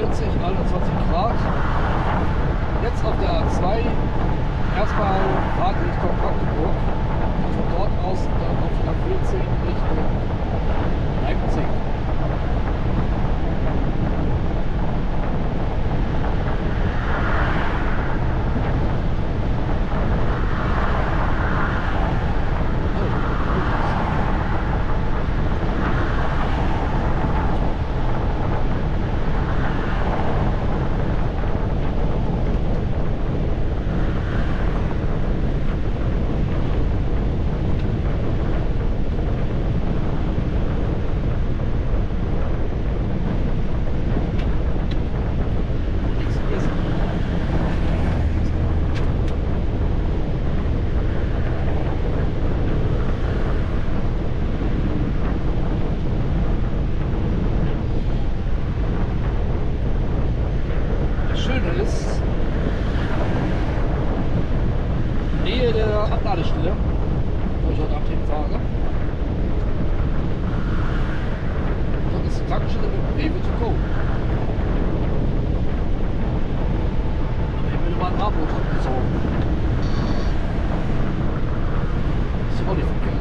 40, 21 Grad. Jetzt auf der A2 erstmal Fahrtrichtung Magdeburg. Von dort aus dann auf der A14 Richtung Leipzig. Abladestelle, wo ich heute Abend hinfahre, dort ist die Tankstelle mit Rewe to go. Aber ich will mal ein Abo besorgen. Ist auch nicht verkehrt.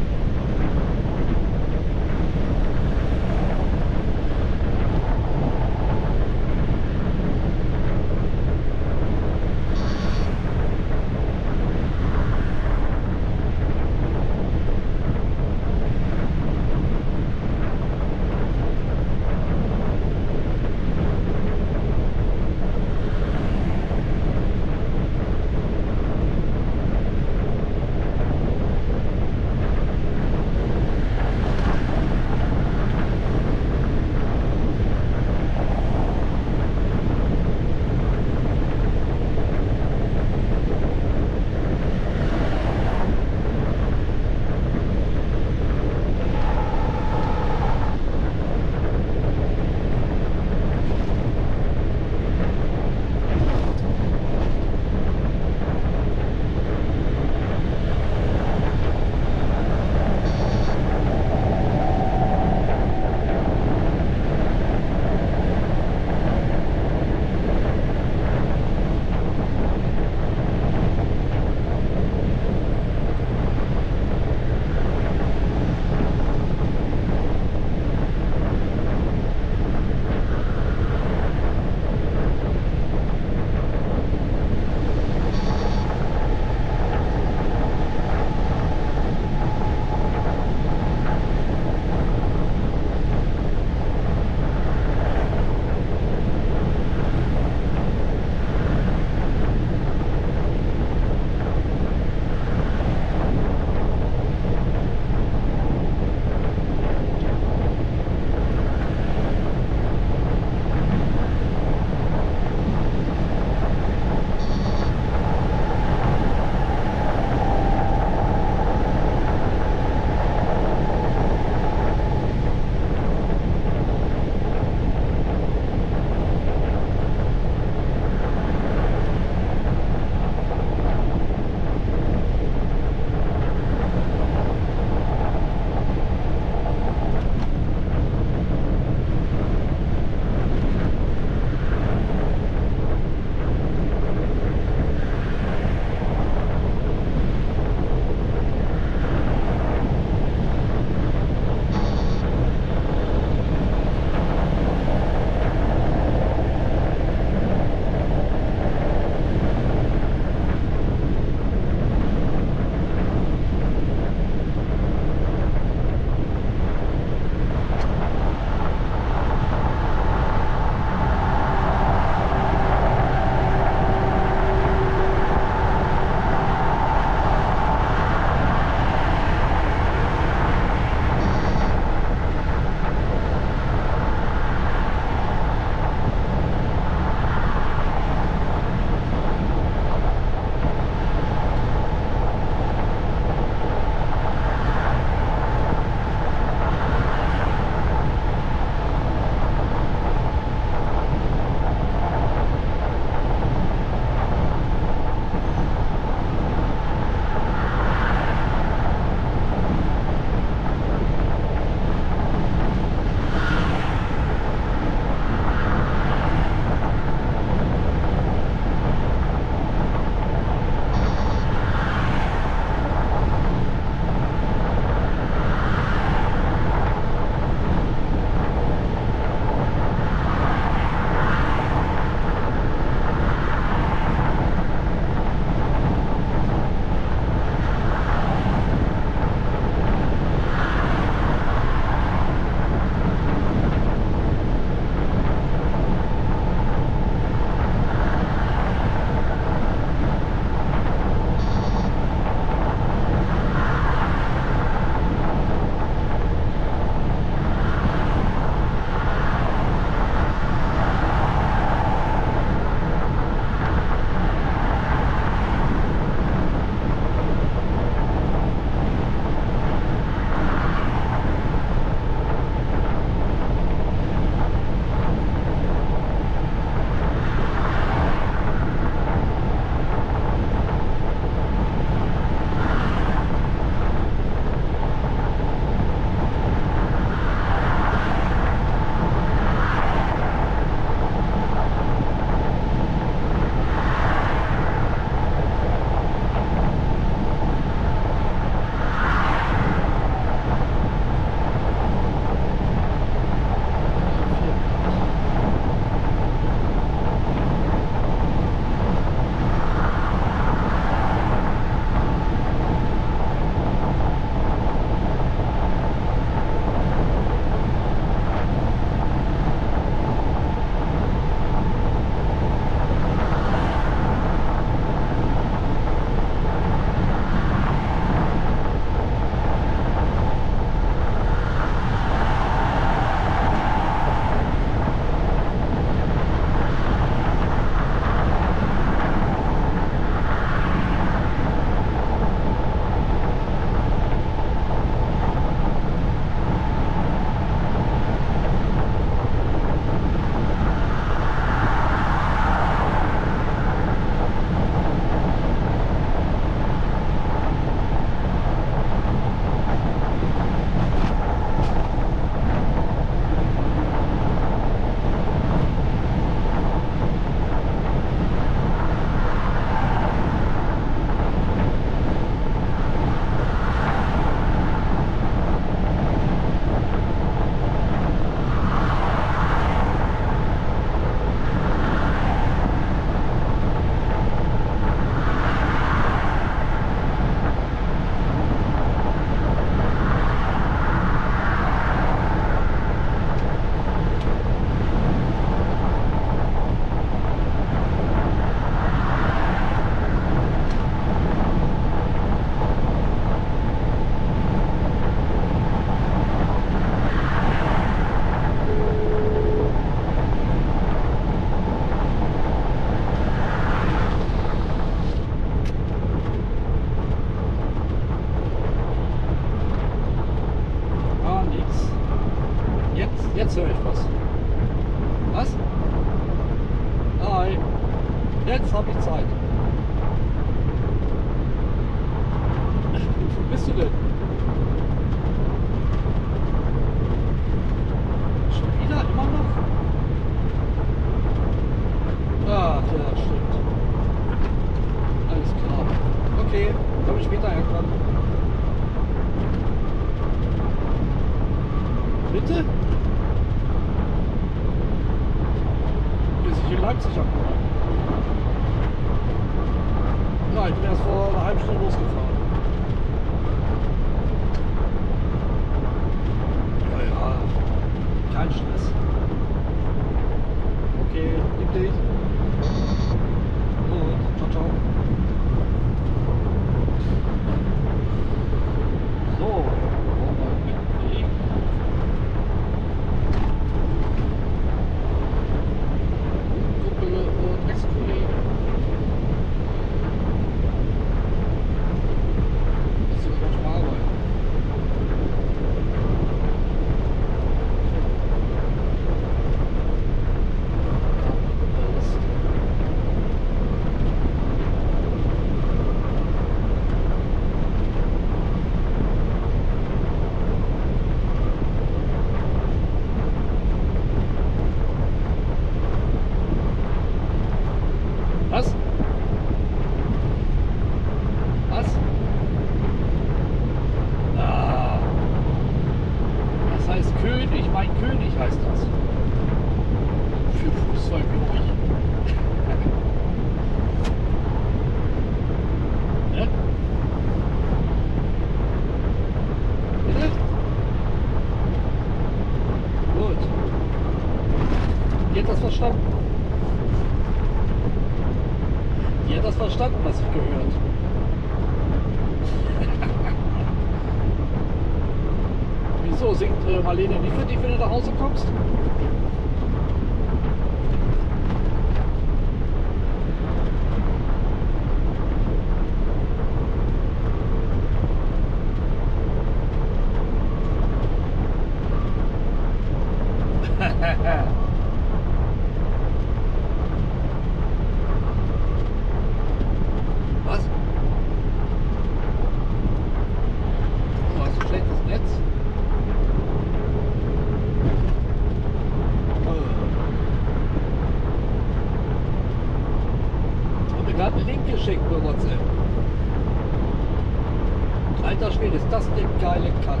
Alter Schwede, ist das eine geile Karre.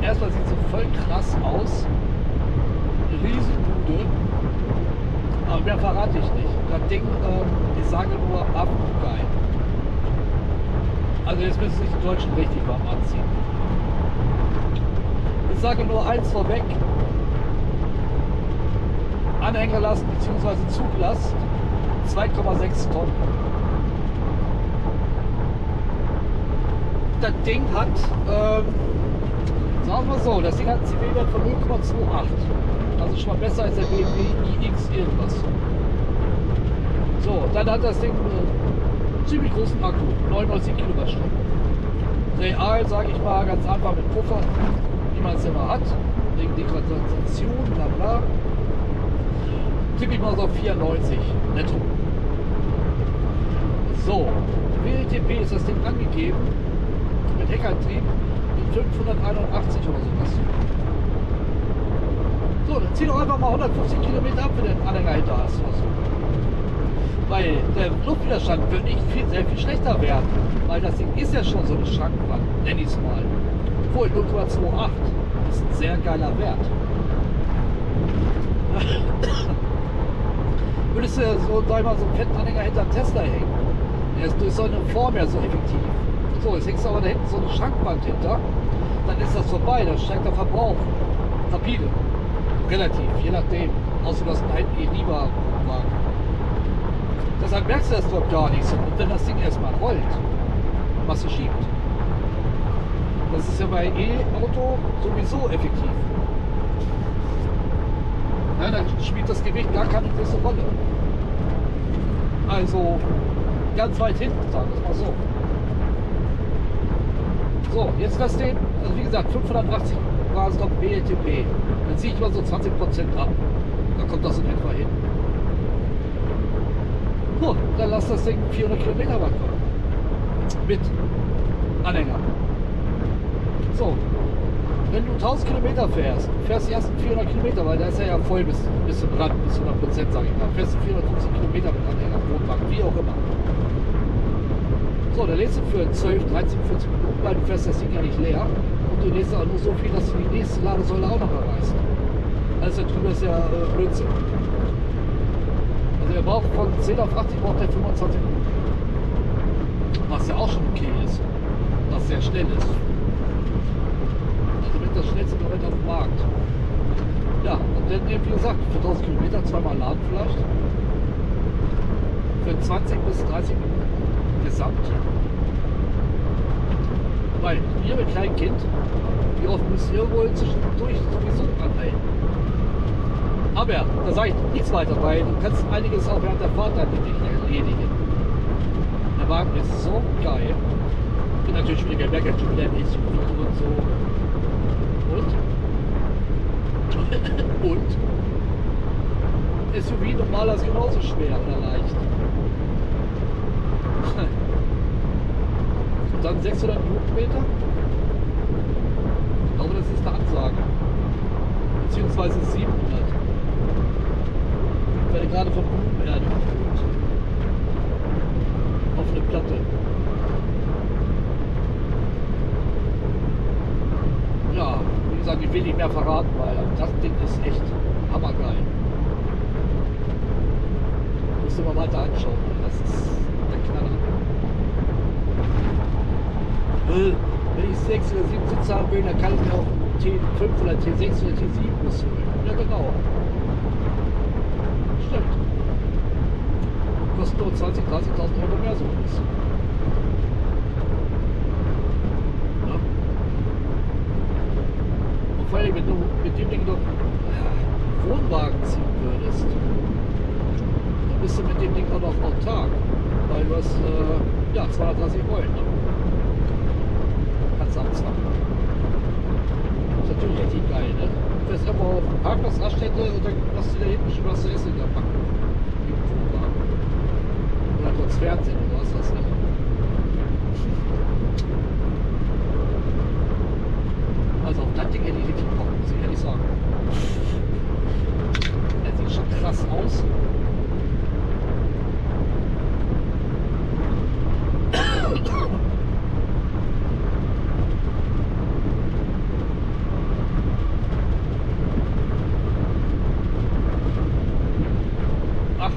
Erstmal sieht sie voll krass aus. Riesenbude. Aber mehr verrate ich nicht. Das Ding, ähm, ich sage nur geil. Also jetzt müssen sich die Deutschen richtig warm anziehen. Ich sage nur eins vorweg. Anhängerlast bzw. Zuglast 2,6 Tonnen. Das Ding hat, ähm, sagen wir so, das Ding hat einen CW-Wert von 0,28. Also schon mal besser als der BMW iX irgendwas. So, dann hat das Ding einen ziemlich großen Akku, 99 Kilowattstunden. Real, sage ich mal, ganz einfach mit Puffer, wie man es immer hat, wegen Degradation, bla bla. Tippe ich mal so auf 94 netto. So, WLTP ist das Ding angegeben, mit Heckantrieb, mit 581 oder sowas. So, dann zieh doch einfach mal 150 Kilometer ab, wenn du den Anhänger hinter hast oder so. Weil der Luftwiderstand wird nicht viel, sehr viel schlechter werden. Weil das Ding ist ja schon so eine Schrankwand, nenn ich es mal. Obwohl 0,28 ist ein sehr geiler Wert. Würdest du so, sag ich mal, so einen fetten Anhänger hinter Tesla hängen? Der ist durch so eine Form ja so effektiv. So, jetzt hängst du aber da hinten so eine Schrankwand hinter, dann ist das vorbei, dann steigt der Verbrauch rapide. Relativ, je nachdem. Außer du hast einen alten E-Lieber-Wagen. Deshalb merkst du das dort gar nicht so. Und wenn das Ding erstmal rollt, Masse schiebt. Das ist ja bei E-Auto sowieso effektiv. Ja, dann spielt das Gewicht gar keine große Rolle. Also ganz weit hinten, sagen wir es mal so. So, jetzt das den, also wie gesagt, 580 Garagenstop BETP. Dann ziehe ich mal so 20% ab. Da kommt das in etwa hin. Puh, dann lass das Ding 400 Kilometer weit kommen. Mit Anhänger. So, wenn du 1000 Kilometer fährst, fährst die ersten 400 Kilometer, weil da ist er ja voll bis, bis zum Rand, bis 100 Prozent, sage ich mal. Fährst du 450 Kilometer mit Anhänger, Wohnwagen, wie auch immer. So, dann lädst du für 12, 13, 14 Minuten, weil du fährst das Ding ja nicht leer. Und du lädst auch nur so viel, dass du die nächste Ladesäule auch noch erreichst. Alles darüber ist ja äh, Blödsinn. Also er braucht von 10 auf 80 braucht er 25 Minuten. Was ja auch schon okay ist. Was sehr schnell ist. Also mit das schnellste Gerät auf dem Markt. Ja, und dann eben wie gesagt, für 1000 Kilometer zweimal laden vielleicht. Für 20 bis 30 Minuten gesamt. Weil ihr mit kleinem Kind, wie oft müsst ihr wohl zwischendurch sowieso anhalten? Aber da sage ich nichts weiter, weil du kannst einiges auch während der Fahrt nicht erledigen. Der Wagen ist so geil. Bin natürlich wieder gemerkt, schon wieder ein SUV und so. Und? und? SUV normaler ist genauso schwer oder leicht. Dann 600 Newtonmeter. Ich glaube, das ist eine Ansage. Beziehungsweise 700. Ich werde gerade Blumenerde geführt. Auf eine Platte. Ja, wie gesagt, ich will nicht mehr verraten, weil das Ding ist echt hammergeil. Müsste mal weiter anschauen. Das ist der Knaller. Äh, Wenn ich 6 oder 7 Sitze haben will, dann kann ich mir auch einen T5 oder T6 oder T7 Bus holen. Ja genau. Stimmt. Kostet nur 20.000, 30.000 Euro mehr so. Ja. Und vor allem, wenn du mit dem Ding noch Wohnwagen ziehen würdest, dann bist du mit dem Ding auch noch autark. Weil du hast äh, ja, 230 Volt. Ne? Du abzwacken. Ist natürlich richtig geil, ne? Du fährst einfach auf den Parkplatz Raststätte und dann machst du da hinten schon was zu essen in der Packung. Oder kurz Fernsehen oder was das nicht. Also auf das Ding hätte ich richtig Bock, muss ich ehrlich sagen. Er sieht schon krass aus. Ach,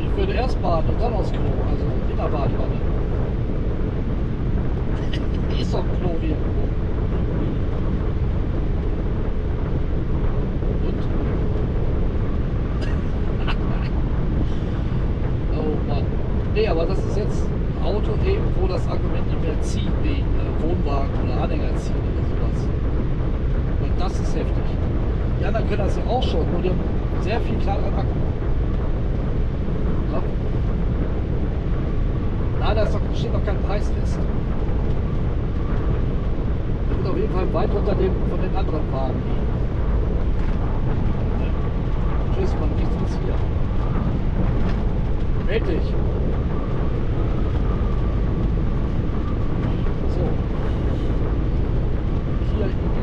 ich würde erst baden und dann aufs Klo, also in der Badewanne. Ist doch ein Klo irgendwo. Und? oh Mann. Nee, aber das ist jetzt ein Auto eben, wo das Argument nicht mehr zieht, wegen äh, Wohnwagen oder Anhänger ziehen oder sowas. Und das ist heftig. Die anderen können das ja auch schon, nur die haben sehr viel kleineren Akku. Ja. Leider ist noch, steht noch kein Preis fest. Der wird auf jeden Fall weit unter dem von den anderen Wagen liegen. Tschüss, man, nichts passiert. Meld dich. 是一个。